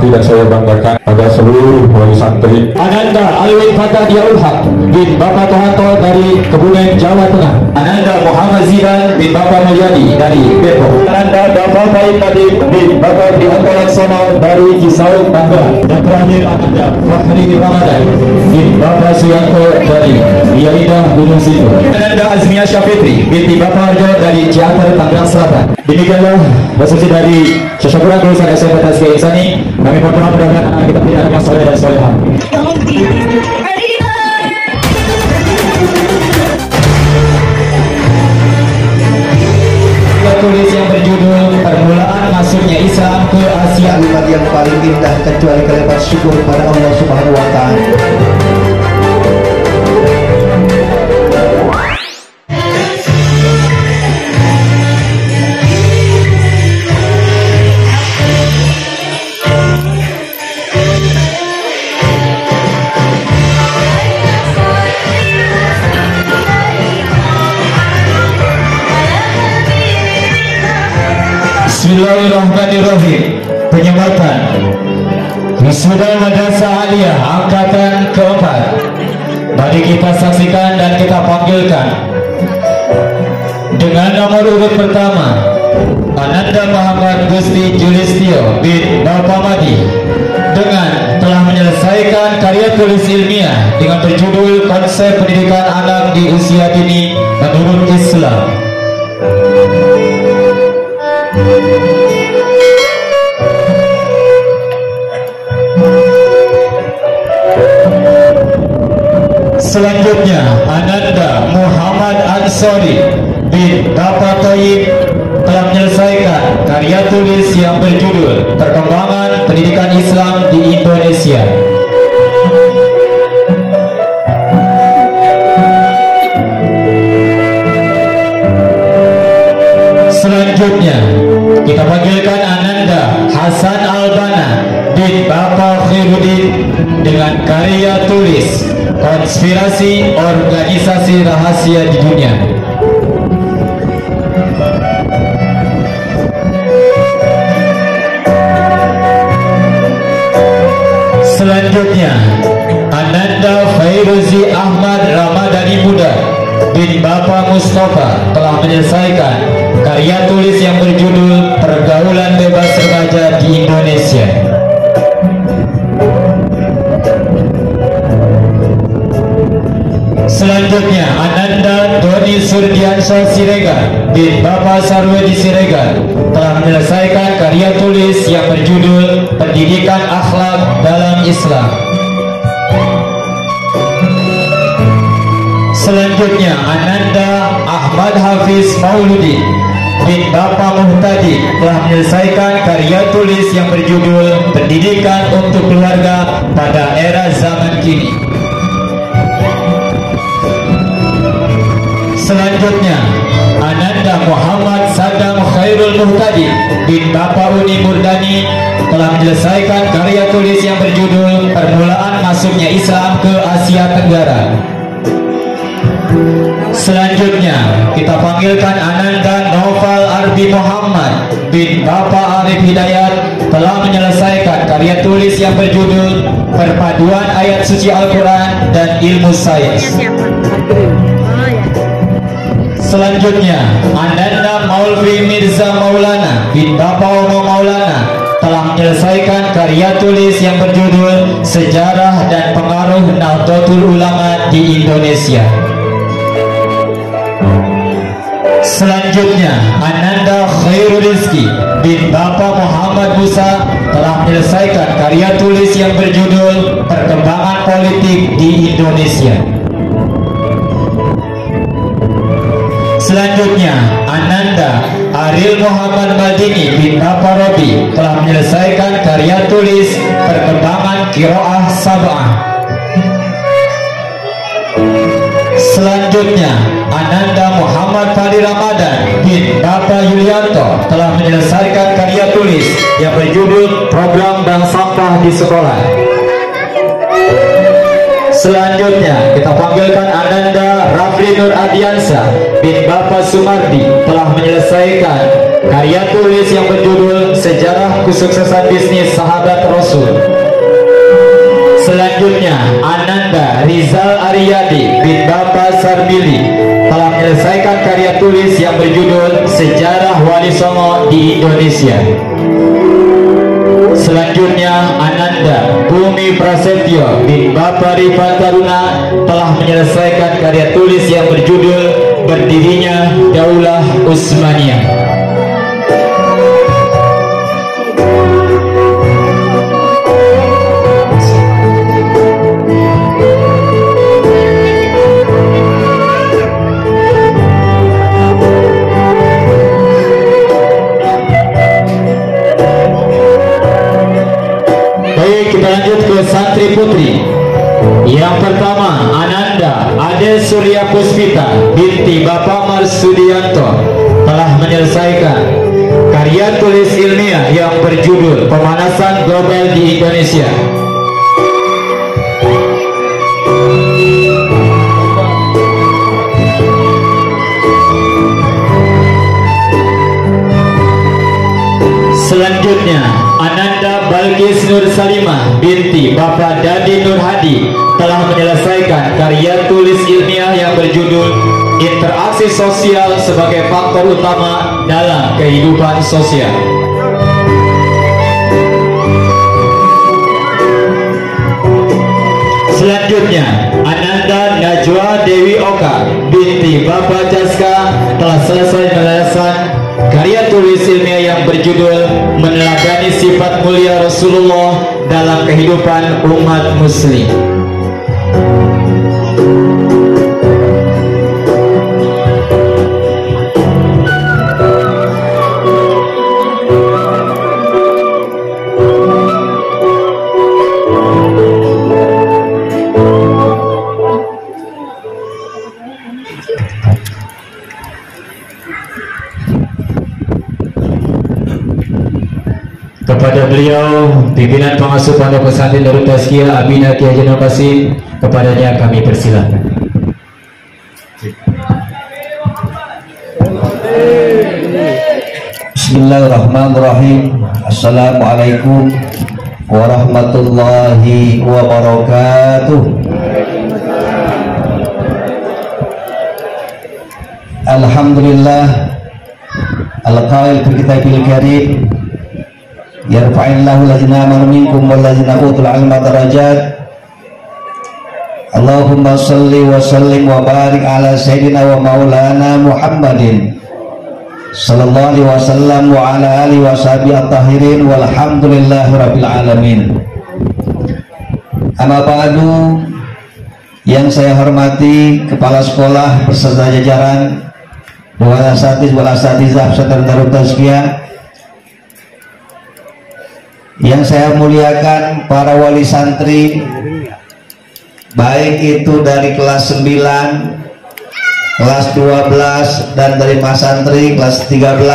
yang saya banggakan pada seluruh wali santri Ananda Alwi Fatah Diaul Haq bin Bapak Tohanto dari Kebumen Jawa Tengah. Ananda Muhammad Zidan bin Bapak Mulyadi dari Depok. Ananda Baik Nadim bin Bapak Prihanto Laksono dari Cisauk Tangerang dan terakhir Ananda Fahri Ramadan bin Bapak Suyanto dari Riyaindah Gunung Situ Ananda Azmia Syafitri binti Bapak Arjo dari Ciater Tangerang Selatan demikianlah resepsi dari Syasyakuran Lulusan SMP Taskia Insani kami mudah-mudahan anak kita tidak ada masalah dan solehah yang paling indah kecuali kalimat syukur pada Allah Subhanahu wa taala. Bismillahirrahmanirrahim. Penyematan. Wisuda Madrasah Aliyah Angkatan keempat. Mari kita saksikan dan kita panggilkan. Dengan nomor urut pertama Ananda Muhammad Gusti Julistio bin Bapak Madi Dengan telah menyelesaikan karya tulis ilmiah Dengan berjudul Konsep Pendidikan Anak di Usia Dini Menurut Islam Selanjutnya Ananda Muhammad Ansori bin Bapak telah menyelesaikan karya tulis yang berjudul Perkembangan Pendidikan Islam di Indonesia. Selanjutnya kita panggilkan Ananda Hasan Albana bin Bapak Khairuddin dengan karya tulis Konspirasi Organisasi Rahasia di Dunia. Selanjutnya Ananda Fairuzi Ahmad Ramadhani Muda bin Bapak Mustafa telah menyelesaikan karya tulis yang berjudul Pergaulan Bebas Remaja di Indonesia. Selanjutnya Ananda Doni Surdiansyah Siregar bin Bapak Sarwedi Siregar telah menyelesaikan karya tulis yang berjudul Pendidikan Akhlak dalam Islam. Selanjutnya Ananda Ahmad Hafiz Mauludi bin Bapak Muhtadi telah menyelesaikan karya tulis yang berjudul Pendidikan untuk Keluarga pada Era Zaman Kini. Selanjutnya Ananda Muhammad Saddam Khairul Muhtadi bin Bapak Uni Murdani telah menyelesaikan karya tulis yang berjudul Permulaan Masuknya Islam ke Asia Tenggara. Selanjutnya kita panggilkan Ananda Noval Arbi Muhammad bin Bapak Arif Hidayat telah menyelesaikan karya tulis yang berjudul Perpaduan Ayat Suci Al-Quran dan Ilmu Sains. Selanjutnya, Ananda Maulvi Mirza Maulana bin Bapak Omo Maulana telah menyelesaikan karya tulis yang berjudul Sejarah dan Pengaruh Nahdlatul Ulama di Indonesia. Selanjutnya, Ananda Khairul Rizki bin Bapak Muhammad Musa telah menyelesaikan karya tulis yang berjudul Perkembangan Politik di Indonesia. Selanjutnya, Ananda Ariel Muhammad Madini bin Bapak Robi telah menyelesaikan karya tulis Perkembangan Kiroah Sabah. Selanjutnya, Ananda Muhammad Fadi Ramadan bin Bapak Yulianto telah menyelesaikan karya tulis yang berjudul Program Bank Sampah di Sekolah. Selanjutnya kita panggilkan Ananda Rafli Nur Adiansa bin Bapak Sumardi telah menyelesaikan karya tulis yang berjudul sejarah kesuksesan bisnis sahabat Rasul. Selanjutnya, Ananda Rizal Aryadi bin Bapak Sarbili telah menyelesaikan karya tulis yang berjudul Sejarah Wali Songo di Indonesia. Selanjutnya, Ananda Bumi Prasetyo bin Bapak Rifat Taruna telah menyelesaikan karya tulis yang berjudul Berdirinya Daulah Utsmaniyah. Berjudul Pemanasan Global di Indonesia. Selanjutnya, Ananda Balkis Nur Salimah binti Bapak Dadi Nur Hadi telah menyelesaikan karya tulis ilmiah yang berjudul Interaksi Sosial sebagai Faktor Utama dalam Kehidupan Sosial. Selanjutnya, Ananda Najwa Dewi Oka binti Bapak Jaska telah selesai menyelesaikan karya tulis ilmiah yang berjudul Meneladani Sifat Mulia Rasulullah dalam Kehidupan Umat Muslim. Beliau pimpinan pengasuh pondok pesantren Darut Tazkiyah Abina Ki Haji Nur Qasim kepadanya kami persilahkan Bismillahirrahmanirrahim. Assalamualaikum warahmatullahi wabarakatuh. Alhamdulillah Al-Qail fi kitabil karim Yarfa'illahu lazina amanu minkum wal lazina utul ilma darajat. Allahumma salli wa sallim wa barik ala sayyidina wa maulana Muhammadin. Sallallahu alaihi wasallam wa ala alihi wa sahbihi at-tahirin walhamdulillahi rabbil alamin. Amma ba'du yang saya hormati kepala sekolah beserta jajaran wal asatiz wal asatizah pesantren Darut Tazkiyah yang saya muliakan para wali santri baik itu dari kelas 9 kelas 12 dan dari mas santri kelas 13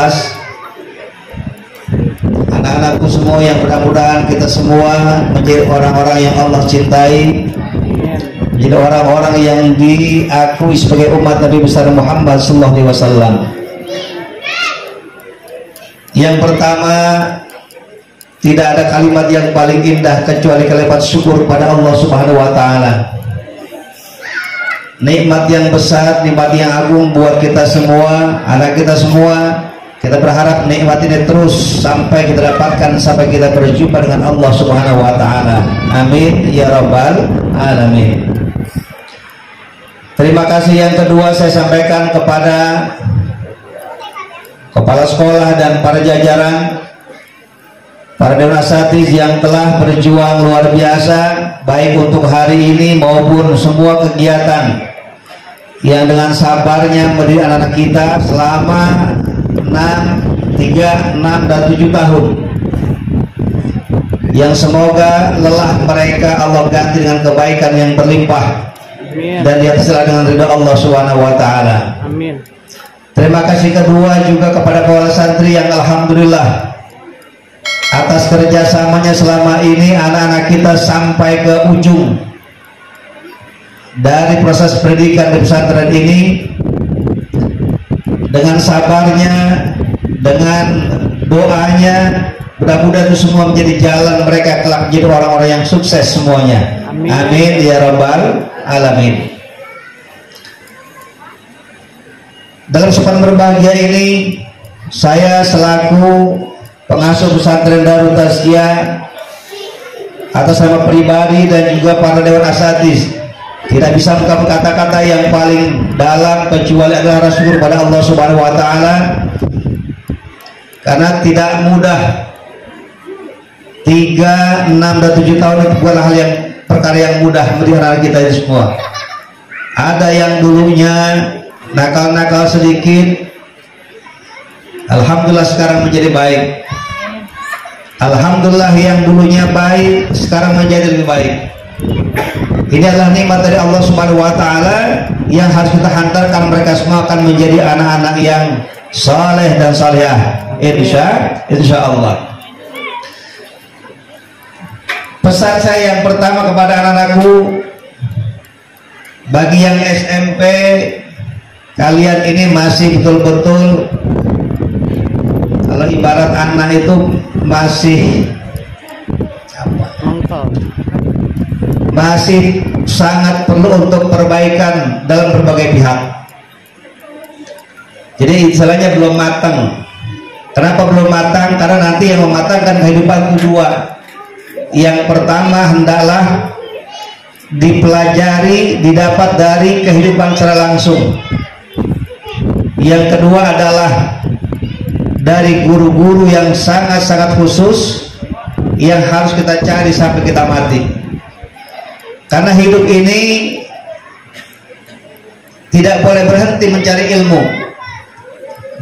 anak-anakku semua yang mudah-mudahan kita semua menjadi orang-orang yang Allah cintai menjadi orang-orang yang diakui sebagai umat Nabi besar Muhammad wasallam. Yang pertama tidak ada kalimat yang paling indah kecuali kalimat syukur pada Allah Subhanahu wa taala. Nikmat yang besar, nikmat yang agung buat kita semua, anak kita semua. Kita berharap nikmat ini terus sampai kita dapatkan sampai kita berjumpa dengan Allah Subhanahu wa taala. Amin ya rabbal alamin. Terima kasih yang kedua saya sampaikan kepada kepala sekolah dan para jajaran para asatiz yang telah berjuang luar biasa baik untuk hari ini maupun semua kegiatan yang dengan sabarnya mendidik anak-anak kita selama 6, 3, 6, dan 7 tahun yang semoga lelah mereka Allah ganti dengan kebaikan yang berlimpah dan di ataslah dengan ridha Allah Subhanahu wa taala. Amin. Terima kasih kedua juga kepada para santri yang alhamdulillah atas kerjasamanya selama ini anak-anak kita sampai ke ujung. Dari proses pendidikan di pesantren ini dengan sabarnya dengan doanya mudah-mudahan itu semua menjadi jalan mereka kelak menjadi orang-orang yang sukses semuanya. Amin. amin ya rabbal alamin. Dalam kesempatan berbahagia ini saya selaku pengasuh pesantren Darut Tazkiyah atas nama pribadi dan juga para dewan asatis tidak bisa mengungkapkan kata-kata yang paling dalam kecuali adalah rasa syukur pada Allah Subhanahu wa taala. Karena tidak mudah. 3, 6 dan 7 tahun itu bukanlah hal yang perkara yang mudah melihara kita ini semua. Ada yang dulunya nakal-nakal sedikit Alhamdulillah sekarang menjadi baik. Alhamdulillah yang dulunya baik sekarang menjadi lebih baik. Ini adalah nikmat dari Allah Subhanahu wa taala yang harus kita hantarkan. Mereka semua akan menjadi anak-anak yang saleh dan salihah insya insya Allah. Pesan saya yang pertama kepada anak-anakku bagi yang SMP kalian ini masih betul-betul ibarat anak itu masih Mongkol. masih sangat perlu untuk perbaikan dalam berbagai pihak. Jadi istilahnya belum matang. Kenapa belum matang? Karena nanti yang mematangkan kehidupan kedua. Yang pertama hendaklah dipelajari didapat dari kehidupan secara langsung. Yang kedua adalah dari guru-guru yang sangat-sangat khusus yang harus kita cari sampai kita mati. Karena hidup ini tidak boleh berhenti mencari ilmu.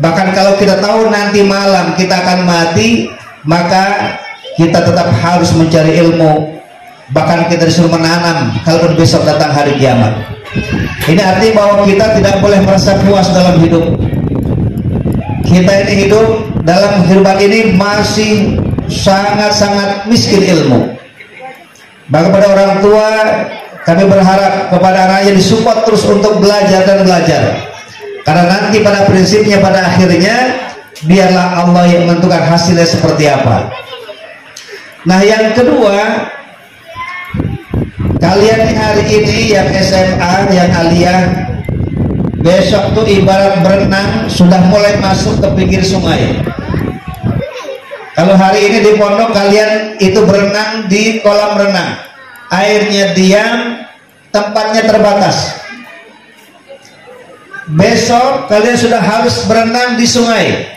Bahkan kalau kita tahu nanti malam kita akan mati maka kita tetap harus mencari ilmu. Bahkan kita disuruh menanam kalau besok datang hari kiamat. Ini arti bahwa kita tidak boleh merasa puas dalam hidup kita ini hidup dalam kehidupan ini masih sangat-sangat miskin ilmu Bahkan pada orang tua kami berharap kepada anaknya disupport terus untuk belajar dan belajar. Karena nanti pada prinsipnya pada akhirnya biarlah Allah yang menentukan hasilnya seperti apa. Nah yang kedua kalian hari ini yang SMA, yang aliyah besok tuh ibarat berenang sudah mulai masuk ke pinggir sungai. Kalau hari ini di pondok kalian itu berenang di kolam renang, airnya diam, tempatnya terbatas. Besok kalian sudah harus berenang di sungai,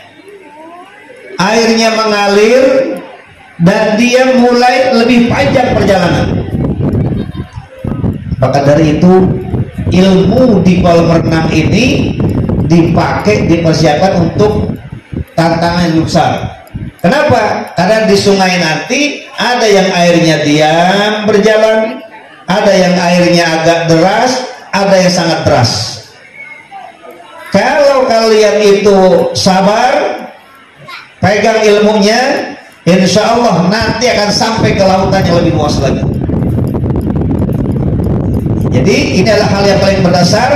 airnya mengalir dan dia mulai lebih panjang perjalanan. Maka dari itu ilmu di kolam renang ini dipakai dipersiapkan untuk tantangan yang besar. Kenapa? Karena di sungai nanti ada yang airnya diam berjalan, ada yang airnya agak deras, ada yang sangat deras. Kalau kalian itu sabar, pegang ilmunya, insya Allah nanti akan sampai ke lautan yang lebih luas lagi. Jadi ini adalah hal yang paling berdasar.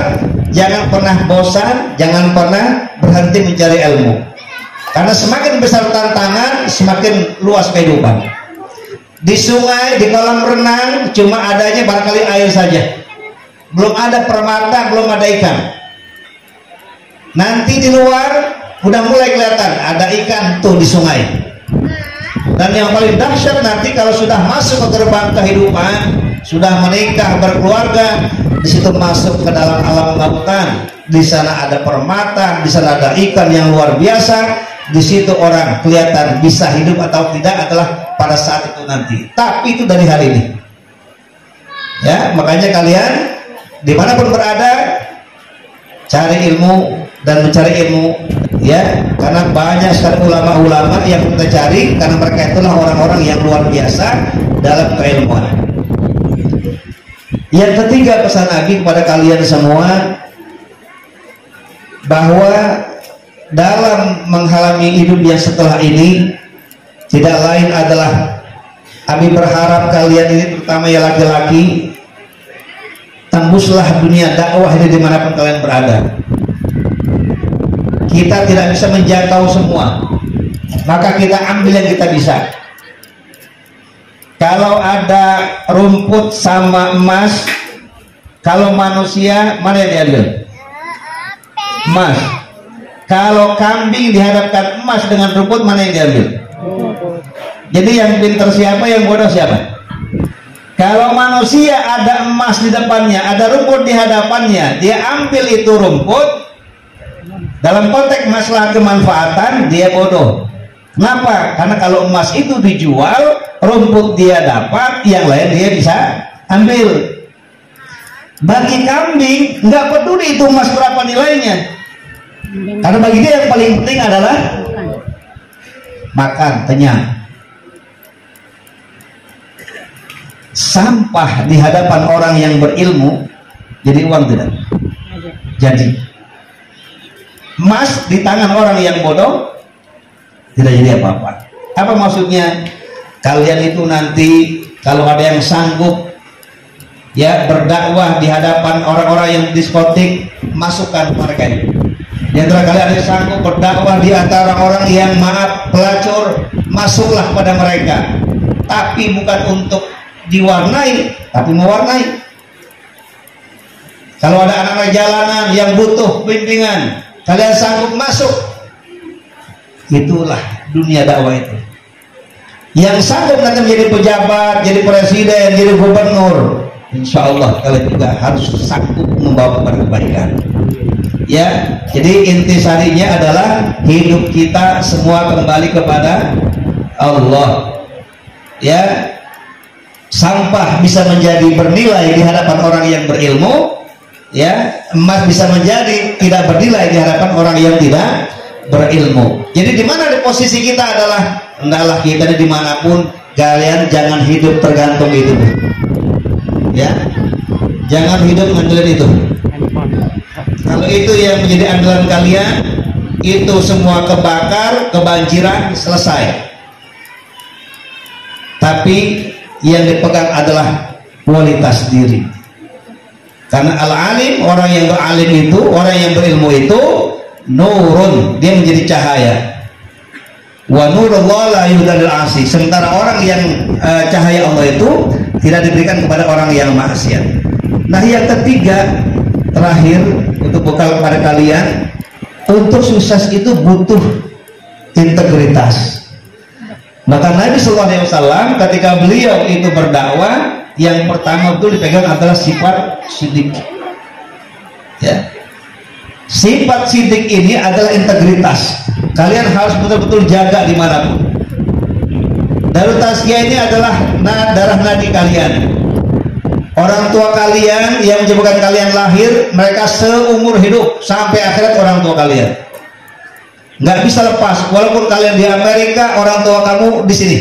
Jangan pernah bosan, jangan pernah berhenti mencari ilmu. Karena semakin besar tantangan, semakin luas kehidupan. Di sungai, di kolam renang, cuma adanya barangkali air saja. Belum ada permata, belum ada ikan. Nanti di luar udah mulai kelihatan ada ikan tuh di sungai. Dan yang paling dahsyat nanti kalau sudah masuk ke gerbang kehidupan, sudah menikah, berkeluarga, di situ masuk ke dalam alam lautan. Di sana ada permata, di sana ada ikan yang luar biasa. Di situ orang kelihatan bisa hidup atau tidak adalah pada saat itu nanti. Tapi itu dari hari ini. Ya, makanya kalian di mana pun berada, cari ilmu dan mencari ilmu ya. Karena banyak sekali ulama-ulama yang kita cari karena mereka itulah orang-orang yang luar biasa dalam keilmuan. Yang ketiga pesan Abi kepada kalian semua bahwa dalam menghalami hidup yang setelah ini tidak lain adalah Abi berharap kalian ini terutama ya laki-laki tembuslah dunia dakwah ini di mana pun kalian berada kita tidak bisa menjangkau semua. Maka kita ambil yang kita bisa. Kalau ada rumput sama emas kalau manusia mana yang diambil? Emas. Kalau kambing dihadapkan emas dengan rumput mana yang diambil? Jadi yang pintar siapa yang bodoh siapa? Kalau manusia ada emas di depannya ada rumput di hadapannya dia ambil itu rumput dalam konteks masalah kemanfaatan dia bodoh. Kenapa? karena kalau emas itu dijual rumput dia dapat yang lain dia bisa ambil. Bagi kambing nggak peduli itu emas berapa nilainya. Karena bagi dia yang paling penting adalah makan kenyang sampah di hadapan orang yang berilmu jadi uang tidak? Jadi emas di tangan orang yang bodoh tidak jadi apa-apa. Apa maksudnya? Kalian itu nanti kalau ada yang sanggup ya berdakwah di hadapan orang-orang yang diskotik masukkan mereka di antara kalian ada yang sanggup berdakwah di antara orang yang maaf pelacur masuklah pada mereka. Tapi bukan untuk diwarnai tapi mewarnai. Kalau ada anak-anak jalanan yang butuh bimbingan kalian sanggup masuk. Itulah dunia dakwah itu. Yang sanggup nanti menjadi pejabat jadi presiden jadi gubernur insya Allah kalian juga harus sanggup membawa kepada kebaikan. Ya jadi intisarinya adalah hidup kita semua kembali kepada Allah. Ya sampah bisa menjadi bernilai di hadapan orang yang berilmu ya emas bisa menjadi tidak bernilai di hadapan orang yang tidak berilmu. Jadi di mana di posisi kita adalah hendaklah kita di di mana pun kalian jangan hidup tergantung itu. Ya jangan hidup ngandelin itu. Kalau itu yang menjadi andalan kalian itu semua kebakar kebanjiran selesai. Tapi yang dipegang adalah kualitas diri karena al-alim orang yang beralim itu orang yang berilmu itu nurun. Dia menjadi cahaya. Wa sementara orang yang uh, cahaya Allah itu tidak diberikan kepada orang yang maksiat. Nah yang ketiga terakhir untuk bekal kepada kalian untuk sukses itu butuh integritas. Maka Nabi SAW ketika beliau itu berdakwah, yang pertama itu dipegang adalah sifat sidik. Ya. Sifat sidik ini adalah integritas. Kalian harus betul-betul jaga di mana pun. Darut tasya ini adalah darah nadi kalian. Orang tua kalian yang menyebabkan kalian lahir, mereka seumur hidup sampai akhirat orang tua kalian nggak bisa lepas walaupun kalian di Amerika orang tua kamu di sini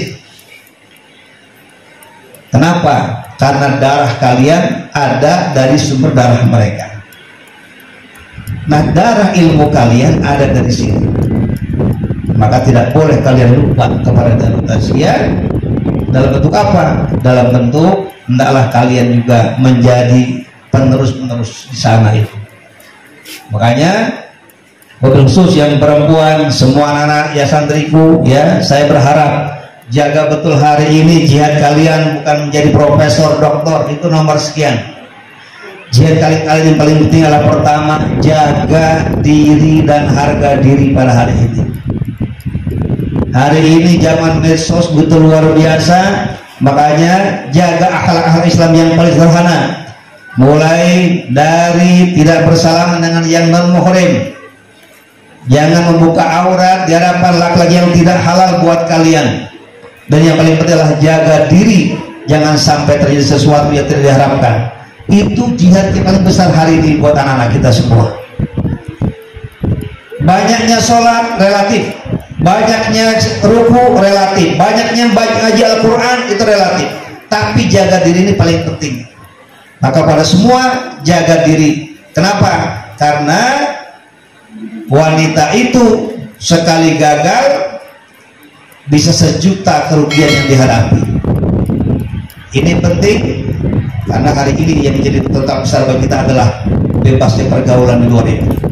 kenapa? Karena darah kalian ada dari sumber darah mereka. Nah darah ilmu kalian ada dari sini. Maka tidak boleh kalian lupa kepada darah tasya dalam bentuk apa? Dalam bentuk hendaklah kalian juga menjadi penerus-penerus di sana itu. Makanya khusus yang perempuan semua anak-anak ya santriku ya saya berharap jaga betul hari ini jihad kalian bukan menjadi profesor doktor itu nomor sekian. Jihad kalian kalian yang paling penting adalah pertama jaga diri dan harga diri pada hari ini. Hari ini zaman medsos betul luar biasa makanya jaga akhlak-akhlak Islam yang paling sederhana. Mulai dari tidak bersalaman dengan yang non-muhrim. Jangan membuka aurat di hadapan laki-laki yang tidak halal buat kalian dan yang paling penting adalah jaga diri. Jangan sampai terjadi sesuatu yang tidak diharapkan. Itu jihad yang paling besar hari ini buat anak-anak kita semua. Banyaknya sholat relatif. Banyaknya ruku relatif. Banyaknya ngaji Al-Quran itu relatif. Tapi jaga diri ini paling penting. Maka pada semua jaga diri. Kenapa? karena wanita itu sekali gagal bisa sejuta kerugian yang dihadapi. Ini penting karena hari ini yang menjadi tetap besar bagi kita adalah bebasnya pergaulan di luar itu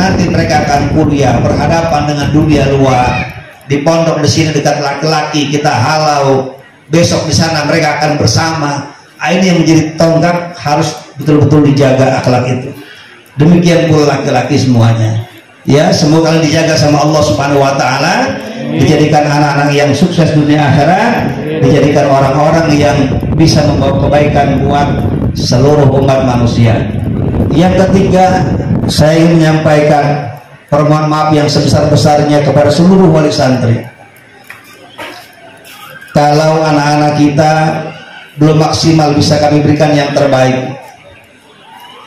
nanti mereka akan kuliah berhadapan dengan dunia luar. Di pondok di sini dekat laki-laki kita halau. Besok di sana mereka akan bersama. Ah, ini yang menjadi tonggak harus betul-betul dijaga akhlak itu. Demikian pula laki-laki semuanya. Ya semoga dijaga sama Allah subhanahu wa ta'ala dijadikan anak-anak yang sukses dunia akhirat. Dijadikan orang-orang yang bisa membawa kebaikan buat seluruh umat manusia. Yang ketiga saya ingin menyampaikan permohon maaf yang sebesar-besarnya kepada seluruh wali santri. Kalau anak-anak kita belum maksimal bisa kami berikan yang terbaik.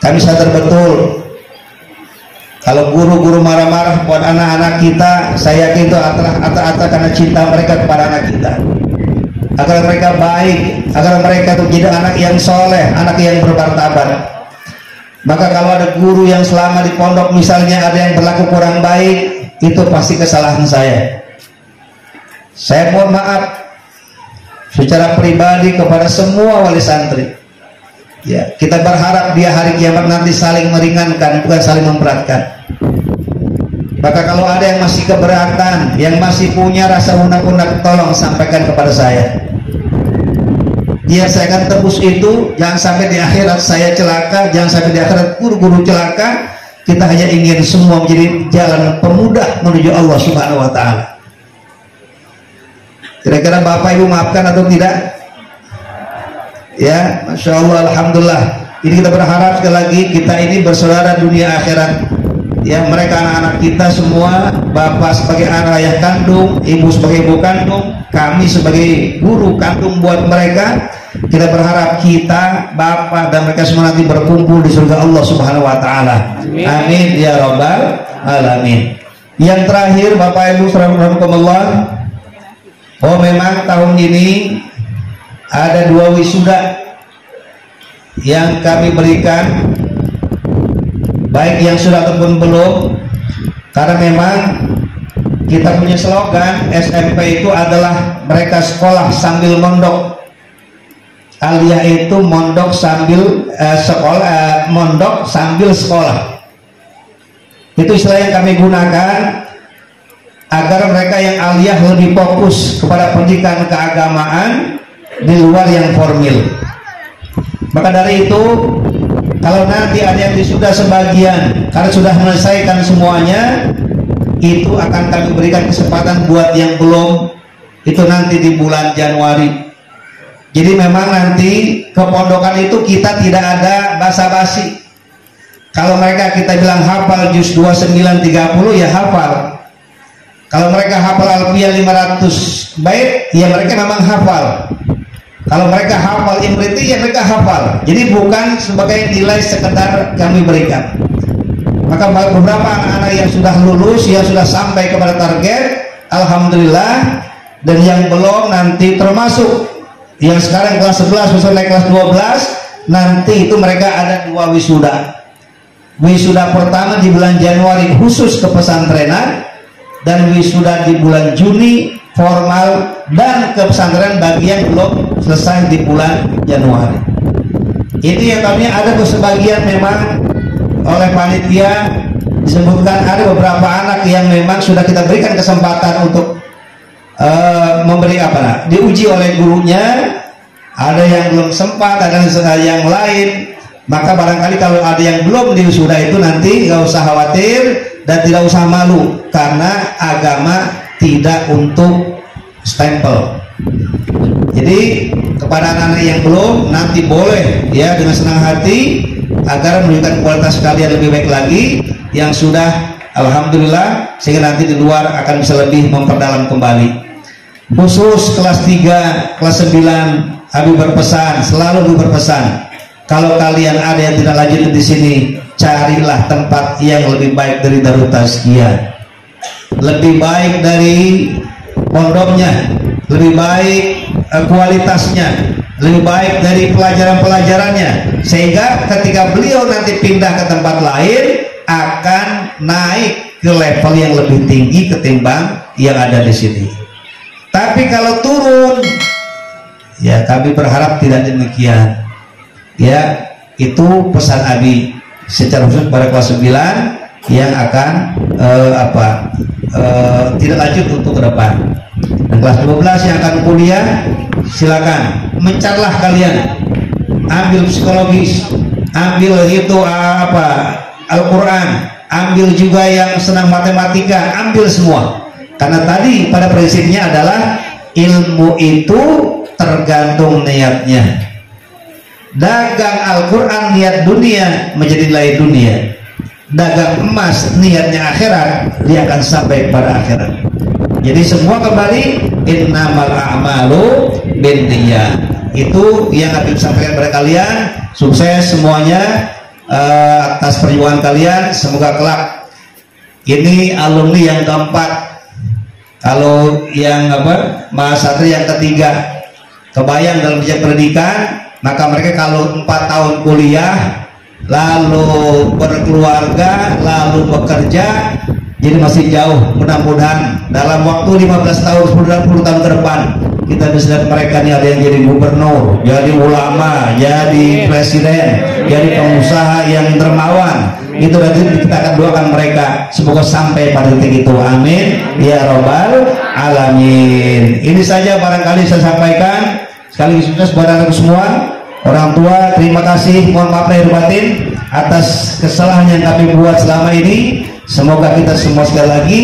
Kami sadar betul kalau guru-guru marah-marah buat anak-anak kita saya yakin itu ata-ata karena cinta mereka kepada anak kita. Agar mereka baik agar mereka itu jadi anak yang soleh anak yang bermartabat. Maka kalau ada guru yang selama di pondok misalnya ada yang berlaku kurang baik itu pasti kesalahan saya. Saya mohon maaf secara pribadi kepada semua wali santri. Ya, kita berharap dia hari kiamat nanti saling meringankan, bukan saling memberatkan. Maka kalau ada yang masih keberatan, yang masih punya rasa unak-unak, tolong sampaikan kepada saya. Dia saya akan tebus itu, jangan sampai di akhirat saya celaka, jangan sampai di akhirat guru-guru celaka. Kita hanya ingin semua menjadi jalan pemudah menuju Allah Subhanahu wa taala. Kira-kira Bapak Ibu maafkan atau tidak? Ya, Masya Allah, Alhamdulillah. Ini kita berharap sekali lagi kita ini bersaudara dunia akhirat. Ya, mereka anak-anak kita semua, Bapak sebagai anak ayah kandung, Ibu sebagai ibu kandung, kami sebagai guru kandung buat mereka. Kita berharap kita, Bapak dan mereka semua nanti berkumpul di surga Allah Subhanahu wa taala. Amin ya rabbal alamin. Yang terakhir Bapak Ibu Allah Oh memang tahun ini ada dua wisuda yang kami berikan baik yang sudah ataupun belum karena memang kita punya slogan SMP itu adalah mereka sekolah sambil mondok. Alia itu mondok sambil uh, sekolah uh, mondok sambil sekolah. Itu istilah yang kami gunakan agar mereka yang aliyah lebih fokus kepada pendidikan keagamaan di luar yang formil. Maka dari itu kalau nanti ada yang sudah sebagian karena sudah menyelesaikan semuanya itu akan kami berikan kesempatan buat yang belum itu nanti di bulan Januari. Jadi memang nanti kepondokan itu kita tidak ada basa-basi. Kalau mereka kita bilang hafal juz 2930 ya hafal. Kalau mereka hafal Alfiah 500 bait, ya mereka memang hafal. Kalau mereka hafal Imriti, ya mereka hafal. Jadi bukan sebagai nilai sekedar kami berikan. Maka beberapa anak-anak yang sudah lulus, yang sudah sampai kepada target, Alhamdulillah. Dan yang belum nanti termasuk yang sekarang kelas 11 misalnya naik kelas 12 nanti itu mereka ada dua wisuda wisuda pertama di bulan Januari khusus ke pesantrenan dan wisuda di bulan Juni formal dan ke pesantren bagi yang belum selesai di bulan Januari. Ini yang kami ada sebagian memang oleh panitia disebutkan ada beberapa anak yang memang sudah kita berikan kesempatan untuk uh, memberi apa nah, diuji oleh gurunya. Ada yang belum sempat ada yang lain. Maka barangkali kalau ada yang belum di wisuda itu nanti nggak usah khawatir dan tidak usah malu karena agama tidak untuk stempel. Jadi kepada anak-anak yang belum nanti boleh ya dengan senang hati agar menunjukkan kualitas kalian lebih baik lagi yang sudah Alhamdulillah sehingga nanti di luar akan bisa lebih memperdalam kembali. Khusus kelas 3 kelas 9 Habib berpesan selalu berpesan kalau kalian ada yang tidak lanjut di sini carilah tempat yang lebih baik dari Darut Tazkiyah lebih baik dari pondoknya. Lebih baik uh, kualitasnya. Lebih baik dari pelajaran-pelajarannya. Sehingga ketika beliau nanti pindah ke tempat lain akan naik ke level yang lebih tinggi ketimbang yang ada di sini. Tapi kalau turun ya kami berharap tidak demikian. Ya itu pesan Abi secara khusus pada kelas 9 yang akan uh, apa uh, tidak lanjut untuk ke depan. Dan kelas 12 yang akan kuliah silakan mencarlah kalian. Ambil psikologis ambil itu apa Al-Quran ambil juga yang senang matematika ambil semua. Karena tadi pada prinsipnya adalah ilmu itu tergantung niatnya. Dagang Al-Quran niat dunia menjadi nilai dunia dagang emas niatnya akhirat dia akan sampai pada akhirat. Jadi semua kembali innamal a'malu binniya itu yang akan sampaikan kepada kalian. Sukses semuanya uh, atas perjuangan kalian. Semoga kelak ini alumni yang keempat. Kalau yang apa mahasiswa yang ketiga kebayang dalam bidang pendidikan maka mereka kalau empat tahun kuliah lalu berkeluarga lalu bekerja jadi masih jauh. Mudah-mudahan dalam waktu 15 tahun 10 tahun ke depan kita bisa lihat mereka nih ada yang jadi gubernur jadi ulama jadi presiden jadi pengusaha yang dermawan. Itu nanti kita akan doakan mereka. Semoga sampai pada titik itu. Amin. Ya robbal alamin. Ini saja barangkali saya sampaikan. Sekali sukses buat anak semua Orang tua, terima kasih. Mohon maaf lahir batin atas kesalahan yang kami buat selama ini. Semoga kita semua sekali lagi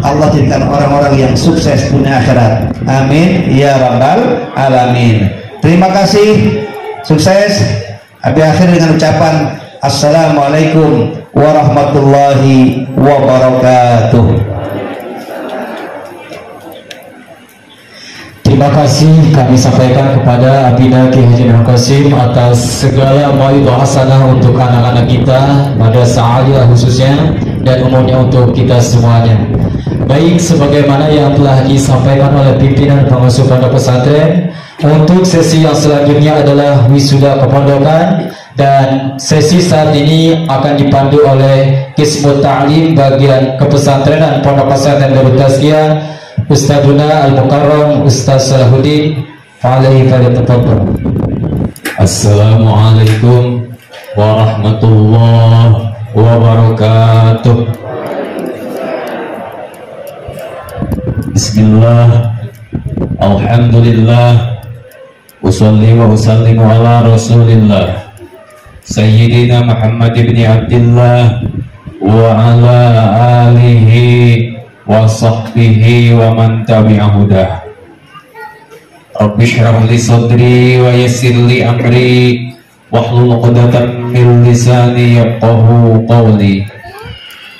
Allah jadikan orang-orang yang sukses punya akhirat. Amin. Ya Rabbal Alamin. Terima kasih. Sukses. Habis akhir dengan ucapan Assalamualaikum warahmatullahi wabarakatuh. Terima kasih kami sampaikan kepada Abina Ki Haji Qasim atas segala mauidhah hasanah untuk anak-anak kita pada Sa'aliyah khususnya dan umumnya untuk kita semuanya. Baik sebagaimana yang telah disampaikan oleh pimpinan pengasuh pondok pesantren untuk sesi yang selanjutnya adalah wisuda kepondokan dan sesi saat ini akan dipandu oleh Kismut Ta'lim bagian kepesantrenan pondok pesantren Darut Tazkiyah Ustazuna Al-Mukarram Ustaz Salahuddin Alaihi falyatafaddal Assalamualaikum warahmatullahi wabarakatuh. Bismillah Alhamdulillah Usalli wa usallimu ala rasulillah Sayyidina Muhammad ibn Abdullah Wa ala alihi wa sahbihi wa man tabi'a hudah. Rabbi shrah li sadri wa yassir amri. Wahlul 'uqdatam min lisani yafqahu qawli.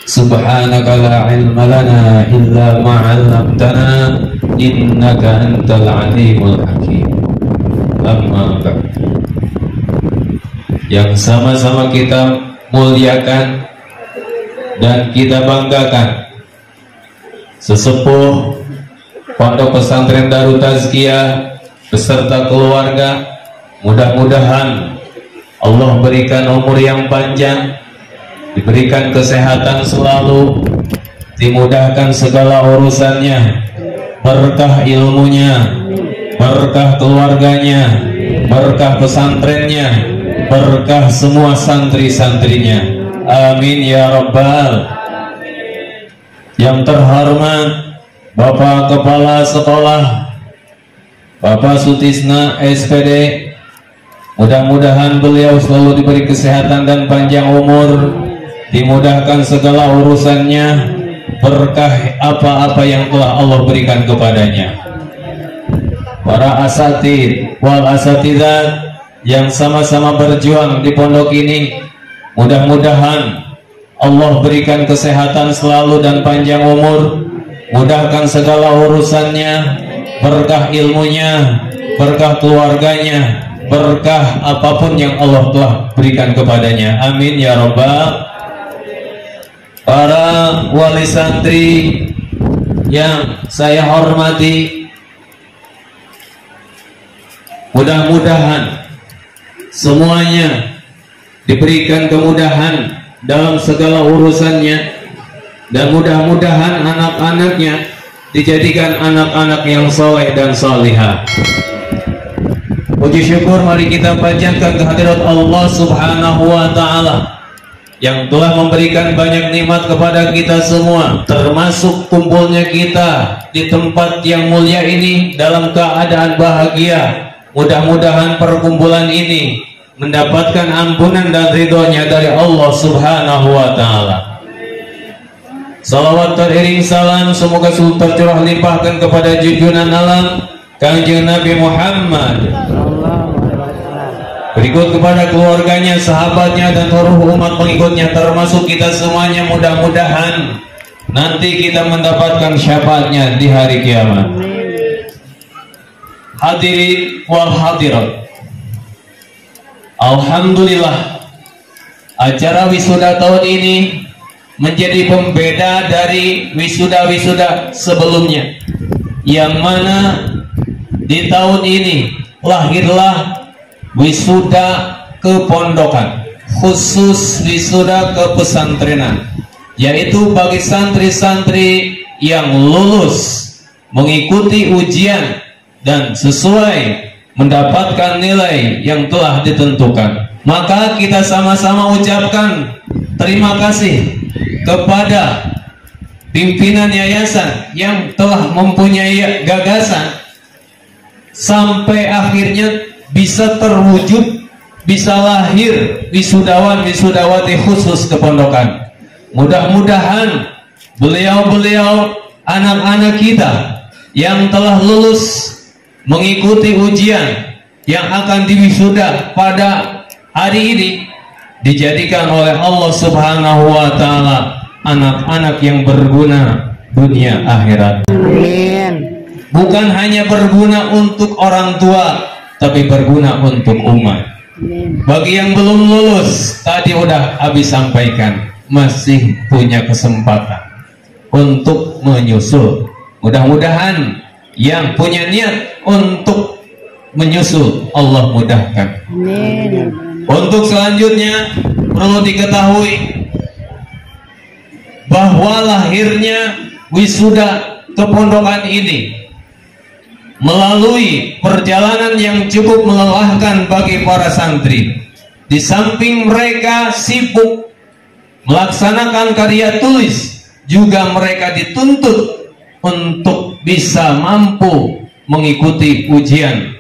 Subhanaka la ilma lana illa ma 'allamtana innaka antal alimul hakim. Amma ba'd. Yang sama-sama kita muliakan dan kita banggakan sesepuh Pondok Pesantren Darut Tazkiyah beserta keluarga mudah-mudahan Allah berikan umur yang panjang diberikan kesehatan selalu dimudahkan segala urusannya berkah ilmunya berkah keluarganya berkah pesantrennya berkah semua santri-santrinya. Amin ya rabbal yang terhormat Bapak Kepala Sekolah Bapak Sutisna SPD mudah-mudahan beliau selalu diberi kesehatan dan panjang umur dimudahkan segala urusannya berkah apa-apa yang telah Allah berikan kepadanya. Para asatid wal asatidat yang sama-sama berjuang di pondok ini mudah-mudahan Allah berikan kesehatan selalu dan panjang umur. Mudahkan segala urusannya berkah ilmunya berkah keluarganya berkah apa pun yang Allah telah berikan kepadanya. Amin ya rabbal para wali santri yang saya hormati mudah-mudahan semuanya diberikan kemudahan dalam segala urusannya dan mudah-mudahan anak-anaknya dijadikan anak-anak yang soleh dan salihah. Puji syukur mari kita panjatkan kehadirat Allah Subhanahu wa taala yang telah memberikan banyak nikmat kepada kita semua termasuk kumpulnya kita di tempat yang mulia ini dalam keadaan bahagia mudah-mudahan perkumpulan ini mendapatkan ampunan dan ridhonya dari Allah subhanahu wa ta'ala Salawat teriring salam semoga sultan curah limpahkan kepada junjungan alam Kanjeng Nabi Muhammad Berikut kepada keluarganya, sahabatnya dan seluruh umat pengikutnya termasuk kita semuanya mudah-mudahan nanti kita mendapatkan syafaatnya di hari kiamat. Hadirin wal hadirat. Alhamdulillah acara wisuda tahun ini menjadi pembeda dari wisuda-wisuda sebelumnya. Yang mana di tahun ini lahirlah wisuda kepondokan khusus wisuda kepesantrenan yaitu bagi santri-santri yang lulus mengikuti ujian dan sesuai mendapatkan nilai yang telah ditentukan. Maka kita sama-sama ucapkan terima kasih kepada pimpinan yayasan yang telah mempunyai gagasan sampai akhirnya bisa terwujud bisa lahir wisudawan wisudawati khusus kepondokan. Mudah-mudahan beliau-beliau anak-anak kita yang telah lulus mengikuti ujian yang akan diwisuda pada hari ini dijadikan oleh Allah subhanahu wa ta'ala anak-anak yang berguna dunia akhirat bukan hanya berguna untuk orang tua tapi berguna untuk umat. Bagi yang belum lulus, tadi udah habis sampaikan, masih punya kesempatan untuk menyusul. Mudah-mudahan yang punya niat untuk menyusul Allah mudahkan. Untuk selanjutnya perlu diketahui bahwa lahirnya wisuda kepondokan ini melalui perjalanan yang cukup melelahkan bagi para santri. Di samping mereka sibuk melaksanakan karya tulis, juga mereka dituntut untuk bisa mampu mengikuti ujian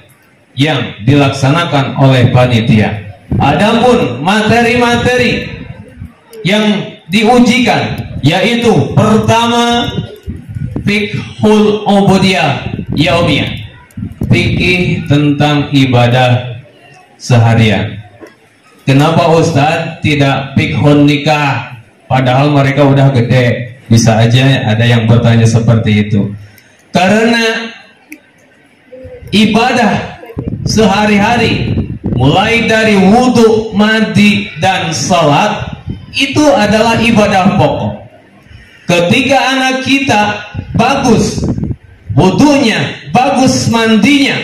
yang dilaksanakan oleh panitia. Adapun materi-materi yang diujikan yaitu pertama fikhul ubudiyah yaumiyah. Fikih tentang ibadah seharian. Kenapa Ustadz tidak fikhun nikah? Padahal mereka udah gede. Bisa aja ada yang bertanya seperti itu. Karena ibadah sehari-hari mulai dari wudhu, mandi, dan salat itu adalah ibadah pokok ketika anak kita bagus wudhunya, bagus mandinya,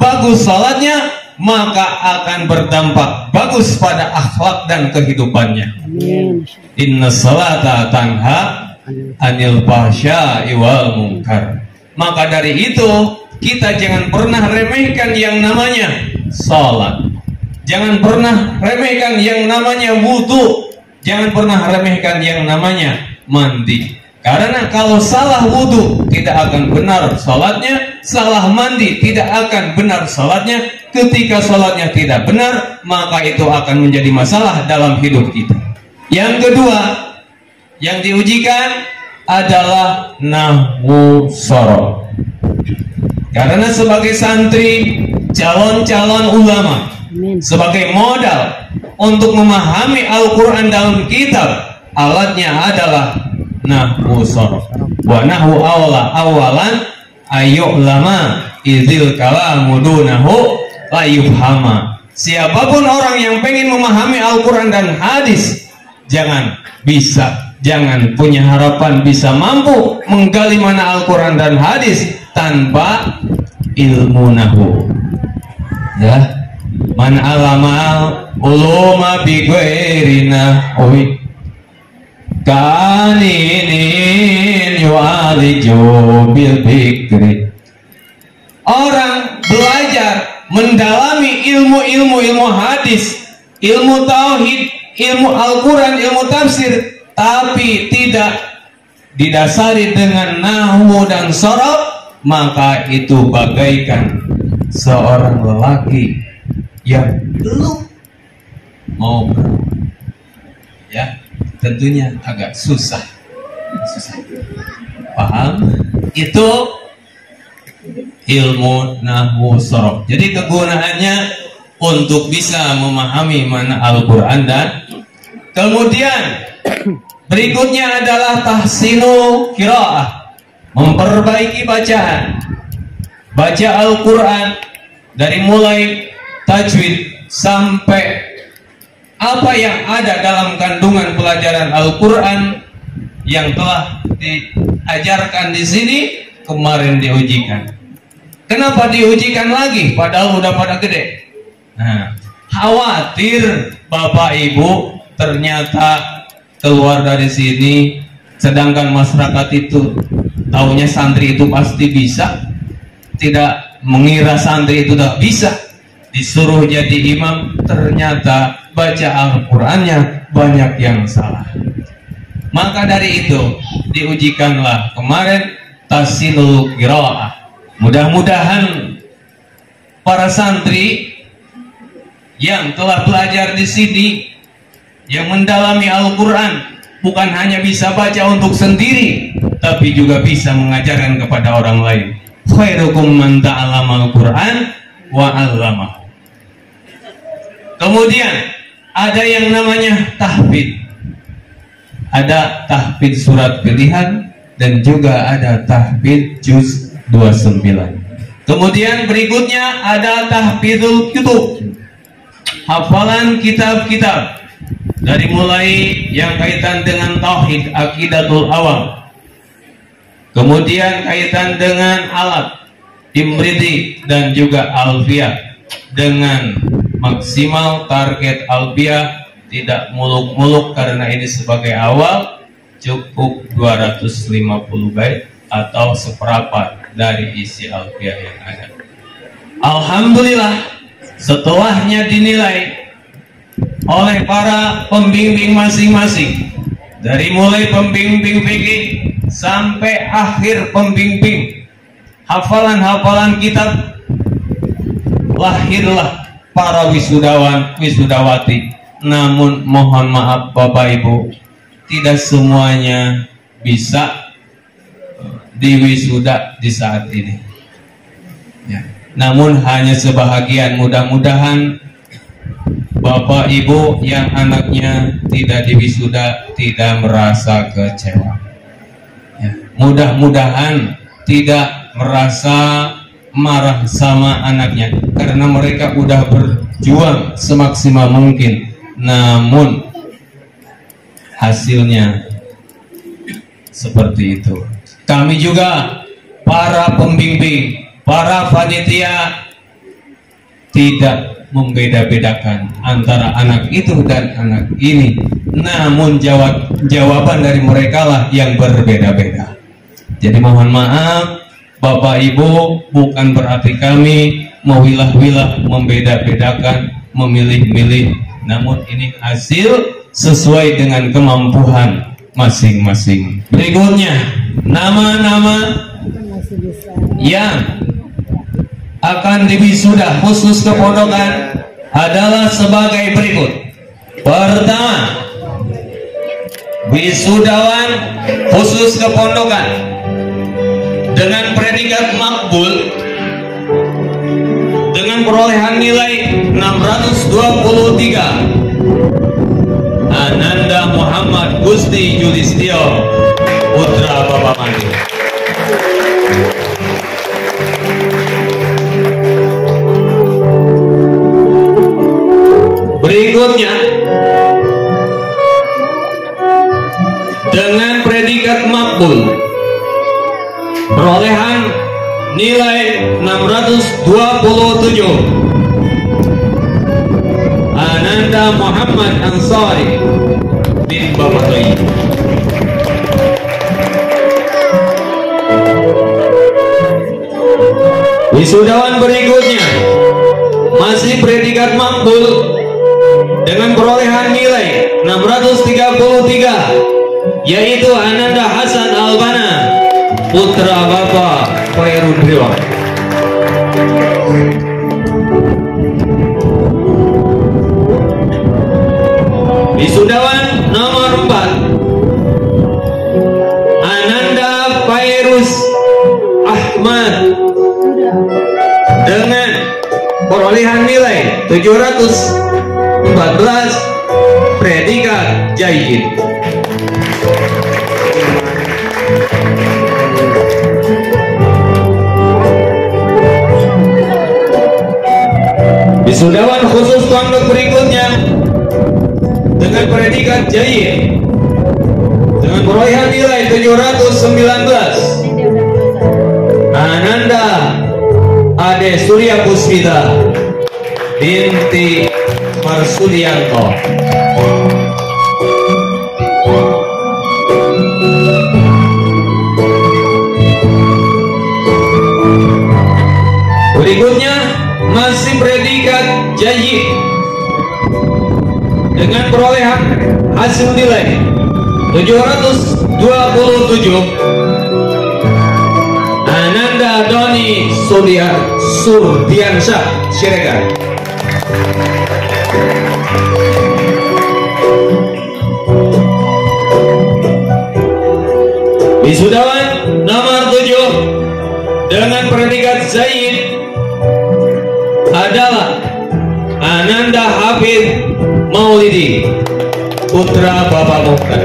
bagus salatnya, maka akan berdampak bagus pada akhlak dan kehidupannya. Inna salata tanha anil fahsya wal munkar. Maka dari itu kita jangan pernah remehkan yang namanya salat. Jangan pernah remehkan yang namanya wudhu. Jangan pernah remehkan yang namanya mandi. Karena kalau salah wudhu tidak akan benar sholatnya, salah mandi tidak akan benar sholatnya. Ketika sholatnya tidak benar, maka itu akan menjadi masalah dalam hidup kita. Yang kedua, yang diujikan adalah nahu soro. Karena sebagai santri, calon-calon ulama, sebagai modal untuk memahami Al-Quran dalam kitab, alatnya adalah nahwu sorof wa nahwu awla awalan ayu lama izil kalamu dunahu layufhama siapa pun orang yang pengen memahami Al-Quran dan hadis jangan bisa jangan punya harapan bisa mampu menggali mana Al-Quran dan hadis tanpa ilmu nahu ya. Man alamal uluma bi ghairina kaninin yu'aliju bil fikri orang belajar mendalami ilmu-ilmu ilmu hadis ilmu tauhid ilmu Al-Quran, ilmu tafsir, tapi tidak didasari dengan nahwu dan sorok, maka itu bagaikan seorang lelaki yang belum mau ya tentunya agak susah. Susah. Paham? Itu ilmu nahwu sorok jadi kegunaannya untuk bisa memahami mana Al-Quran dan kemudian berikutnya adalah tahsinu kiraah memperbaiki bacaan baca Al-Quran dari mulai tajwid sampai apa yang ada dalam kandungan pelajaran Al-Quran yang telah diajarkan di sini kemarin diujikan. Kenapa diujikan lagi? Padahal udah pada gede. Nah, khawatir Bapak Ibu ternyata keluar dari sini, sedangkan masyarakat itu taunya santri itu pasti bisa, tidak mengira santri itu tidak bisa, disuruh jadi imam ternyata baca Al-Qur'annya banyak yang salah. Maka dari itu diujikanlah kemarin tasilul qiraah. Mudah-mudahan para santri yang telah belajar di sini yang mendalami Al-Qur'an bukan hanya bisa baca untuk sendiri tapi juga bisa mengajarkan kepada orang lain khairukum man ta'allama Al-Qur'an wa 'allamahu Kemudian ada yang namanya tahfid. Ada tahfid surat pilihan dan juga ada tahfid juz 29. Kemudian berikutnya ada tahfidul kutub. Hafalan kitab-kitab dari mulai yang kaitan dengan tauhid akidatul awam. Kemudian kaitan dengan alat imridi dan juga alfiah dengan maksimal target albiah tidak muluk-muluk karena ini sebagai awal cukup 250 bait atau seperempat dari isi albiah yang ada. Alhamdulillah setelahnya dinilai oleh para pembimbing masing-masing dari mulai pembimbing fikih sampai akhir pembimbing hafalan-hafalan kitab lahirlah para wisudawan, wisudawati. Namun mohon maaf Bapak Ibu, tidak semuanya bisa eh, diwisuda di saat ini. Ya. Namun hanya sebahagian mudah-mudahan Bapak Ibu yang anaknya tidak diwisuda tidak merasa kecewa. Ya. Mudah-mudahan tidak merasa marah sama anaknya karena mereka udah berjuang semaksimal mungkin namun hasilnya seperti itu kami juga para pembimbing para panitia tidak membeda-bedakan antara anak itu dan anak ini. Namun jawab jawaban dari mereka lah yang berbeda-beda. Jadi mohon maaf Bapak Ibu bukan berarti kami mewilah-wilah membeda-bedakan memilih-milih. Namun ini hasil sesuai dengan kemampuan masing-masing. Berikutnya nama-nama yang akan diwisuda khusus kepondokan adalah sebagai berikut. Pertama wisudawan khusus kepondokan dengan predikat makbul dengan perolehan nilai 623 Ananda Muhammad Gusti Yudhistio Putra Bapak Mandi 627 Ananda Muhammad Ansari. Bin Bapak Wisudawan berikutnya. Masih predikat makbul dengan perolehan nilai 633 yaitu Ananda Hasan Albana putra Bapak Khairudriwa Wisudawan nomor 4 Ananda Fairus Ahmad. Dengan perolehan nilai 714 predikat jayyid Wisudawan khusus pondok berikutnya dengan predikat jayyid dengan perolehan nilai 719 Ananda Ade Surya Puspita binti Marsulianto dengan perolehan hasil nilai 727 Ananda Doni Surya Surdiansyah Siregar Wisudawan putra Bapak Mukhtar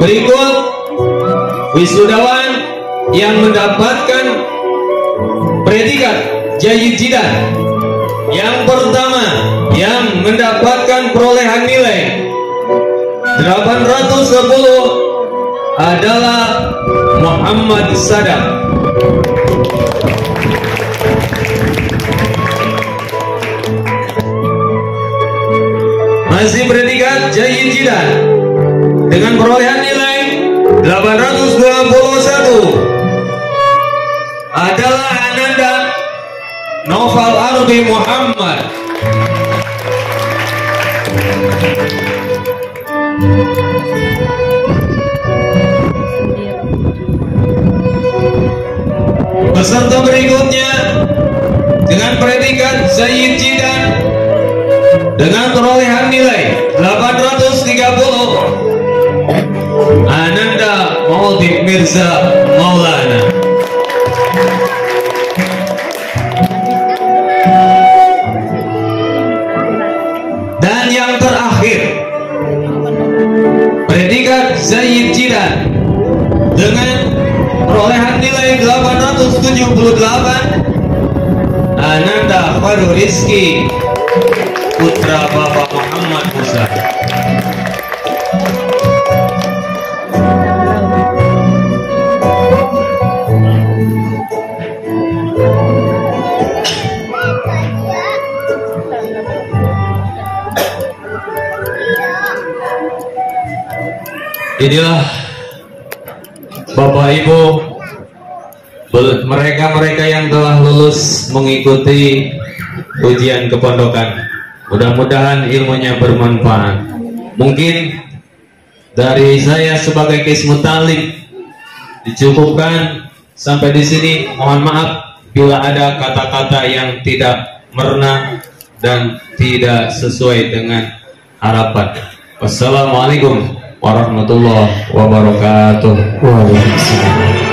Berikut wisudawan yang mendapatkan predikat Jayyid Jidan. Yang pertama yang mendapatkan perolehan nilai 810 adalah Muhammad Sadam. Jayyid Jidan dengan perolehan nilai 821 adalah Ananda Noval Arbi Muhammad. Peserta berikutnya dengan predikat Zaid Jidan Maulana. Dan yang terakhir predikat Zaid Jidan. Dengan perolehan nilai 878 Ananda Faru Rizki mereka-mereka yang telah lulus mengikuti ujian kepondokan. Mudah-mudahan ilmunya bermanfaat. Mungkin dari saya sebagai kismu talib dicukupkan sampai di sini. Mohon maaf bila ada kata-kata yang tidak merna dan tidak sesuai dengan harapan. Wassalamualaikum warahmatullahi wabarakatuh. Waalaikumsalam.